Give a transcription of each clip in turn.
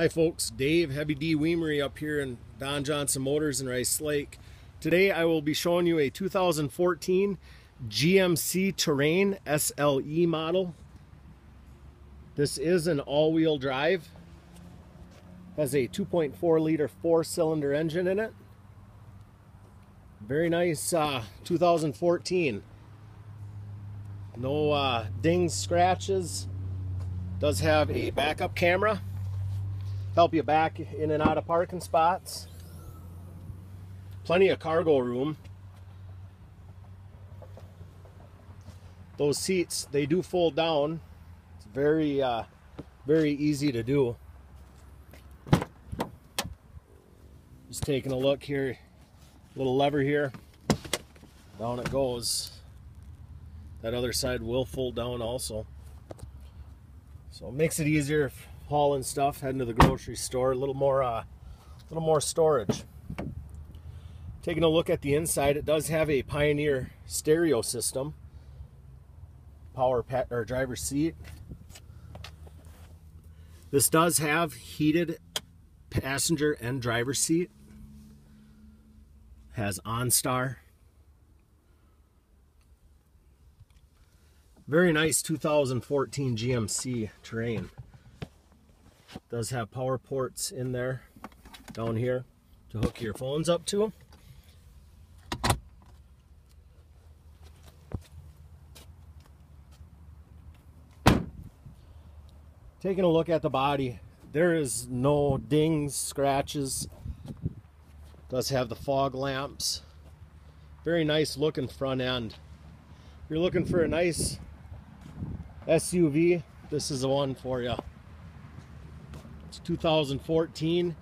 Hi folks, Dave Heavy D Wiemeri up here in Don Johnson Motors in Rice Lake. Today I will be showing you a 2014 GMC Terrain SLE model. This is an all-wheel drive. Has a 2.4 liter four cylinder engine in it. Very nice uh, 2014. No uh, dings, scratches. Does have a backup camera help you back in and out of parking spots. Plenty of cargo room. Those seats, they do fold down. It's very, uh, very easy to do. Just taking a look here, little lever here, down it goes. That other side will fold down also. So it makes it easier if hauling stuff, heading to the grocery store, a little more, uh, little more storage. Taking a look at the inside, it does have a Pioneer stereo system, power pet or driver seat. This does have heated passenger and driver seat. Has OnStar. Very nice 2014 GMC Terrain. Does have power ports in there, down here, to hook your phones up to. Taking a look at the body, there is no dings, scratches. Does have the fog lamps. Very nice looking front end. If you're looking for a nice SUV, this is the one for you. It's 2014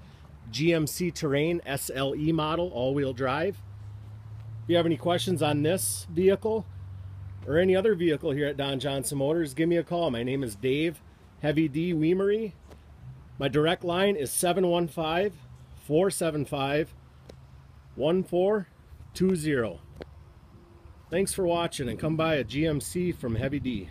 GMC Terrain SLE model, all-wheel drive. If you have any questions on this vehicle or any other vehicle here at Don Johnson Motors, give me a call. My name is Dave Heavy D Wiemeri. My direct line is 715-475-1420. Thanks for watching and come buy a GMC from Heavy D.